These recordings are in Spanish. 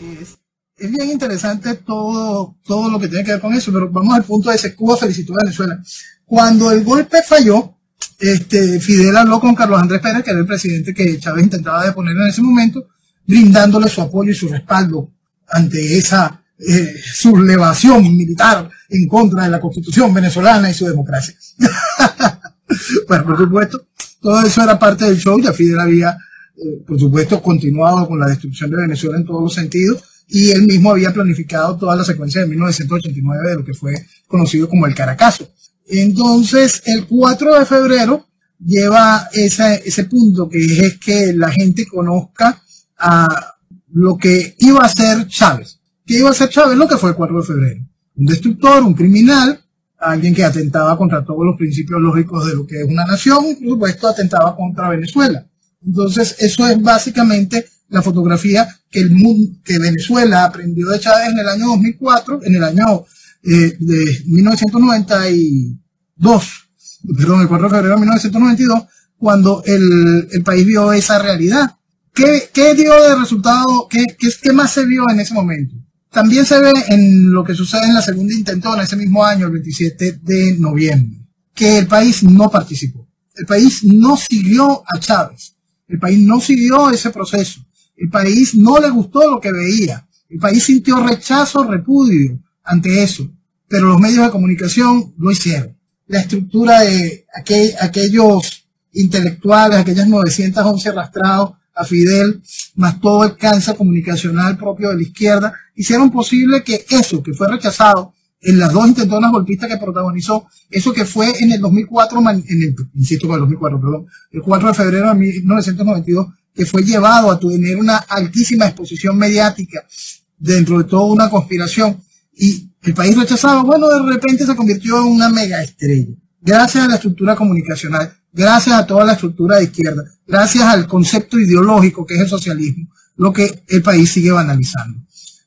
Es. Es bien interesante todo, todo lo que tiene que ver con eso, pero vamos al punto de ese. Cuba felicitó a Venezuela. Cuando el golpe falló, este, Fidel habló con Carlos Andrés Pérez, que era el presidente que Chávez intentaba deponer en ese momento, brindándole su apoyo y su respaldo ante esa eh, sublevación militar en contra de la constitución venezolana y su democracia. bueno, por supuesto, todo eso era parte del show, ya Fidel había, eh, por supuesto, continuado con la destrucción de Venezuela en todos los sentidos, y él mismo había planificado toda la secuencia de 1989 de lo que fue conocido como el Caracazo. Entonces, el 4 de febrero lleva ese, ese punto que es que la gente conozca a lo que iba a ser Chávez. ¿Qué iba a ser Chávez? Lo que fue el 4 de febrero. Un destructor, un criminal, alguien que atentaba contra todos los principios lógicos de lo que es una nación por supuesto atentaba contra Venezuela. Entonces, eso es básicamente la fotografía que el mundo, que Venezuela aprendió de Chávez en el año 2004, en el año eh, de 1992, perdón, el 4 de febrero de 1992, cuando el, el país vio esa realidad. ¿Qué, qué dio de resultado? ¿Qué, qué, más se vio en ese momento? También se ve en lo que sucede en la segunda intentona ese mismo año, el 27 de noviembre, que el país no participó. El país no siguió a Chávez. El país no siguió ese proceso. El país no le gustó lo que veía. El país sintió rechazo, repudio ante eso. Pero los medios de comunicación lo hicieron. La estructura de aquel, aquellos intelectuales, aquellas 911 arrastrados a Fidel, más todo el cáncer comunicacional propio de la izquierda, hicieron posible que eso que fue rechazado en las dos intentonas golpistas que protagonizó, eso que fue en el 2004, en el, insisto, el 2004, perdón, el 4 de febrero de 1992, que fue llevado a tener una altísima exposición mediática dentro de toda una conspiración y el país rechazado, bueno, de repente se convirtió en una mega estrella. Gracias a la estructura comunicacional, gracias a toda la estructura de izquierda, gracias al concepto ideológico que es el socialismo, lo que el país sigue banalizando.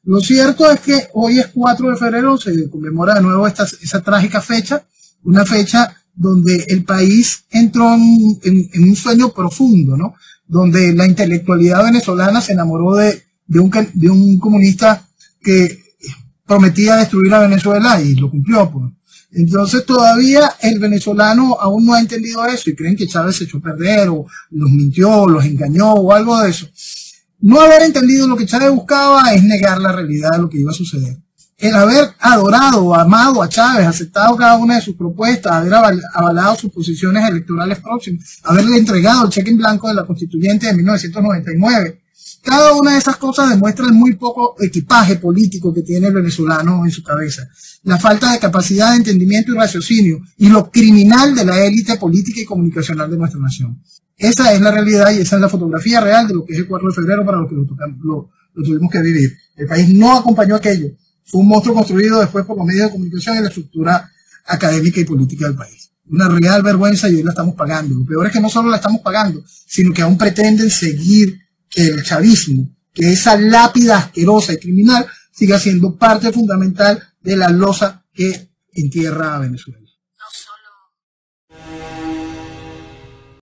Lo cierto es que hoy es 4 de febrero, se conmemora de nuevo esta, esa trágica fecha, una fecha donde el país entró en, un sueño profundo, ¿no? Donde la intelectualidad venezolana se enamoró de, un comunista que prometía destruir a Venezuela y lo cumplió, pues. Entonces todavía el venezolano aún no ha entendido eso y creen que Chávez se echó a perder o los mintió, los engañó o algo de eso. No haber entendido lo que Chávez buscaba es negar la realidad de lo que iba a suceder. El haber adorado, amado a Chávez, aceptado cada una de sus propuestas, haber avalado sus posiciones electorales próximas, haberle entregado el cheque en blanco de la constituyente de 1999, cada una de esas cosas demuestra el muy poco equipaje político que tiene el venezolano en su cabeza, la falta de capacidad de entendimiento y raciocinio y lo criminal de la élite política y comunicacional de nuestra nación. Esa es la realidad y esa es la fotografía real de lo que es el 4 de febrero para lo que lo, tuvimos que vivir. El país no acompañó aquello. Fue un monstruo construido después por los medios de comunicación y la estructura académica y política del país. Una real vergüenza y hoy la estamos pagando. Lo peor es que no solo la estamos pagando, sino que aún pretenden seguir el chavismo, que esa lápida asquerosa y criminal siga siendo parte fundamental de la losa que entierra a Venezuela.